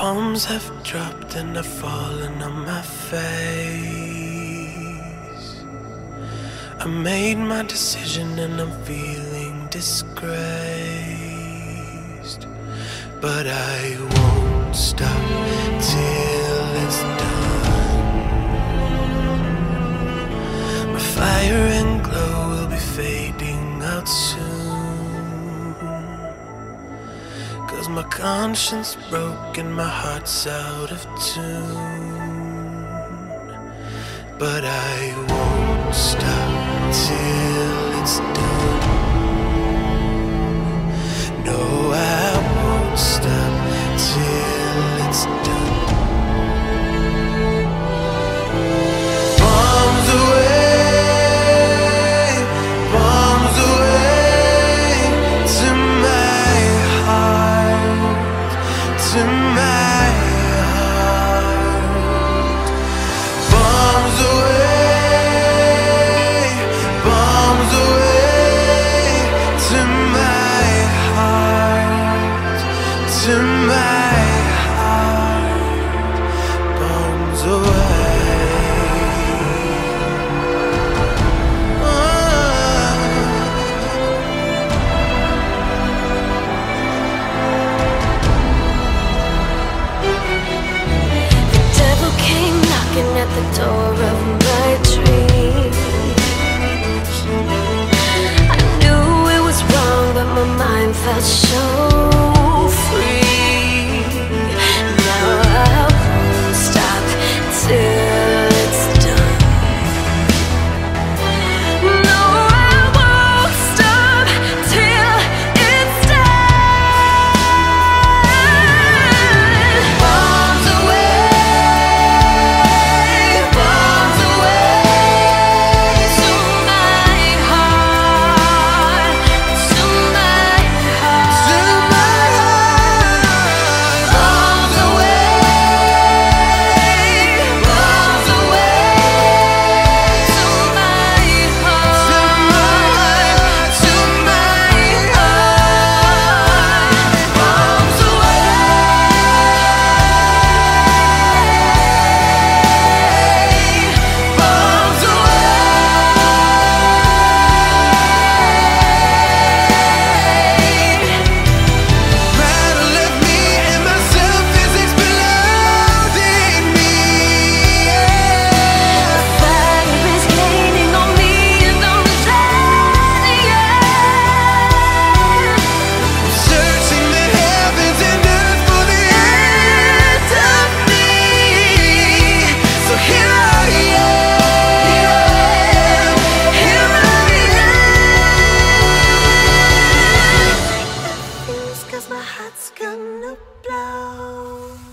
Bombs have dropped and I've fallen on my face. I made my decision and I'm feeling disgraced. But I won't stop till it's done. My fire conscience broken, my heart's out of tune. But I won't stop till it's done. To my show heart's gonna blow.